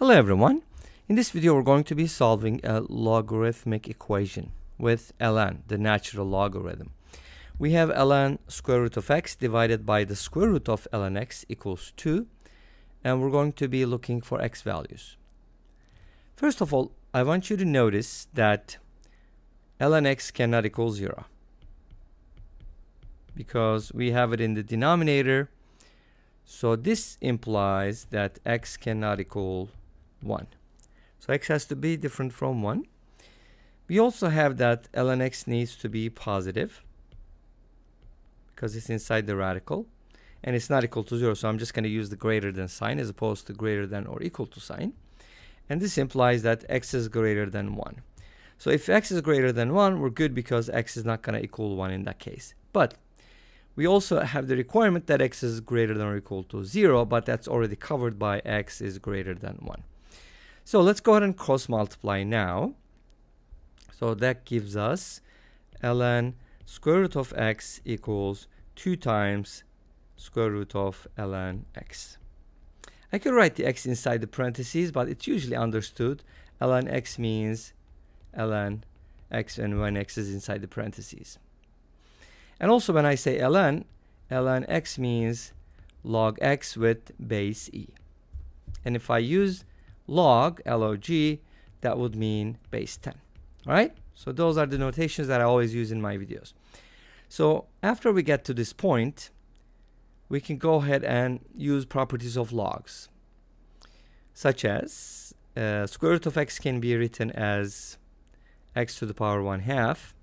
Hello everyone. In this video we're going to be solving a logarithmic equation with ln, the natural logarithm. We have ln square root of x divided by the square root of ln x equals 2 and we're going to be looking for x values. First of all, I want you to notice that ln x cannot equal 0 because we have it in the denominator so this implies that x cannot equal 1. So x has to be different from 1. We also have that ln x needs to be positive because it's inside the radical and it's not equal to 0 so I'm just going to use the greater than sign as opposed to greater than or equal to sign. And this implies that x is greater than 1 so if x is greater than 1 we're good because x is not going to equal 1 in that case. But we also have the requirement that x is greater than or equal to 0 but that's already covered by x is greater than 1 so let's go ahead and cross multiply now. So that gives us ln square root of x equals 2 times square root of ln x. I could write the x inside the parentheses, but it's usually understood ln x means ln x and when x is inside the parentheses. And also when I say ln, ln x means log x with base e. And if I use log, log, that would mean base 10. All right? So those are the notations that I always use in my videos. So after we get to this point, we can go ahead and use properties of logs, such as uh, square root of x can be written as x to the power 1 half.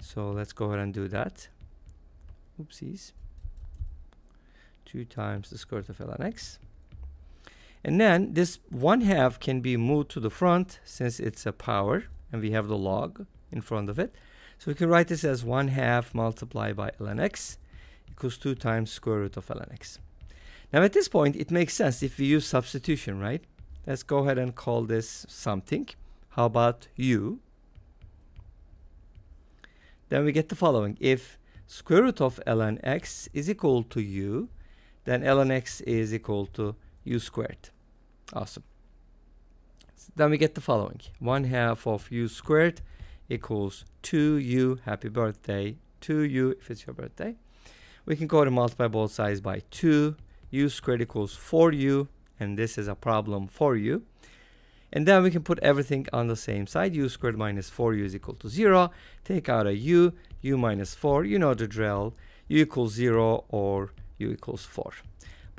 So let's go ahead and do that. Oopsies. 2 times the square root of ln x. And then this one half can be moved to the front since it's a power and we have the log in front of it. So we can write this as 1 half multiplied by ln x equals 2 times square root of ln x. Now at this point it makes sense if we use substitution, right? Let's go ahead and call this something. How about u? Then we get the following. If square root of ln x is equal to u, then ln x is equal to u squared. Awesome. Then we get the following. 1 half of u squared equals 2u, happy birthday, 2u if it's your birthday. We can go ahead and multiply both sides by 2. u squared equals 4u, and this is a problem for you. And then we can put everything on the same side. u squared minus 4u is equal to 0. Take out a u, u minus 4, you know the drill. u equals 0 or u equals 4.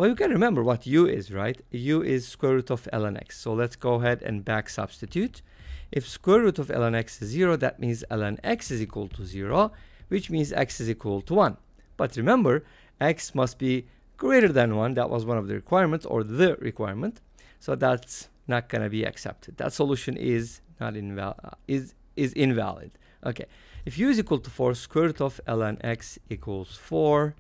But you can remember what u is, right? u is square root of ln x. So let's go ahead and back substitute. If square root of ln x is 0, that means ln x is equal to 0, which means x is equal to 1. But remember, x must be greater than 1. That was one of the requirements, or the requirement. So that's not going to be accepted. That solution is not invalid. Uh, is is invalid. Okay. If u is equal to 4, square root of ln x equals 4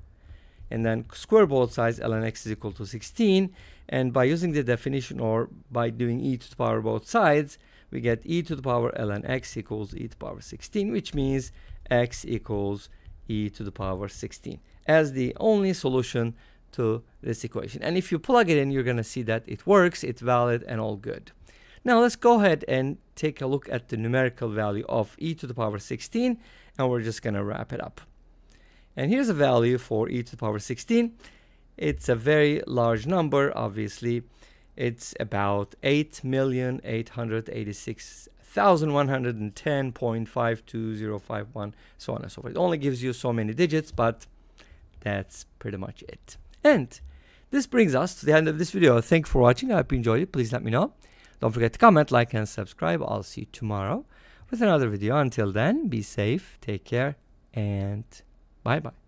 and then square both sides ln x is equal to 16 and by using the definition or by doing e to the power both sides we get e to the power ln x equals e to the power 16 which means x equals e to the power 16 as the only solution to this equation. And if you plug it in you're going to see that it works it's valid and all good. Now let's go ahead and take a look at the numerical value of e to the power 16 and we're just going to wrap it up and here's a value for e to the power 16. It's a very large number, obviously. It's about 8,866,110.52051, so on and so forth. It only gives you so many digits, but that's pretty much it. And this brings us to the end of this video. Thank you for watching. I hope you enjoyed it. Please let me know. Don't forget to comment, like, and subscribe. I'll see you tomorrow with another video. Until then, be safe, take care, and Bye bye.